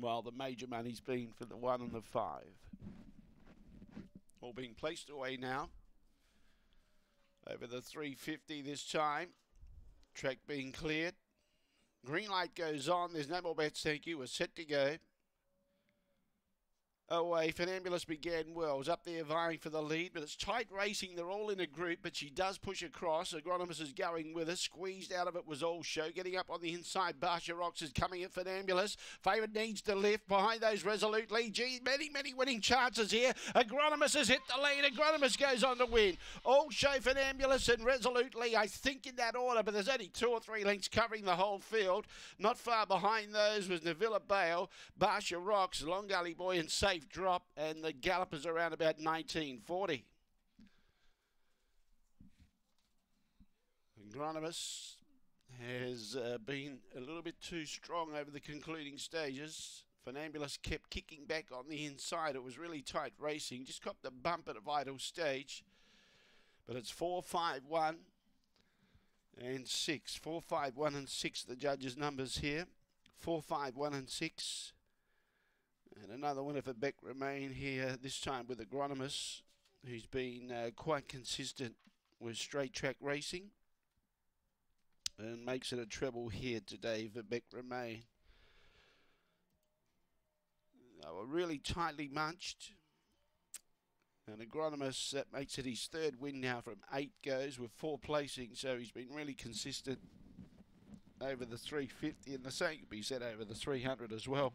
while the major money's been for the one and the five. All being placed away now. Over the 350 this time. Track being cleared. Green light goes on. There's no more bets, thank you. We're set to go. Away, Funambulous began well. Was up there vying for the lead, but it's tight racing. They're all in a group, but she does push across. Agronomist is going with her. Squeezed out of it was all show. Getting up on the inside, Barsha Rocks is coming at Funambulous. Favourite needs to lift behind those resolutely. Gee, many, many winning chances here. Agronomist has hit the lead. Agronomist goes on to win. All show Funambulous and resolutely, I think in that order, but there's only two or three lengths covering the whole field. Not far behind those was Navilla Bale, Barsha Rocks, Long Gully Boy, and Safe drop, and the gallop is around about 1940. Agronomist has uh, been a little bit too strong over the concluding stages. Funambulous kept kicking back on the inside. It was really tight racing. Just copped the bump at a vital stage. But it's 4 5 1 and 6. 4 5 1 and 6, the judges' numbers here. 4 5 1 and 6. And another winner for Beck Remain here, this time with Agronomist, who's been uh, quite consistent with straight track racing. And makes it a treble here today for Beck Remain. They were really tightly munched. And Agronomist, that makes it his third win now from eight goes with four placings. So he's been really consistent over the 350 and the same could be said over the 300 as well.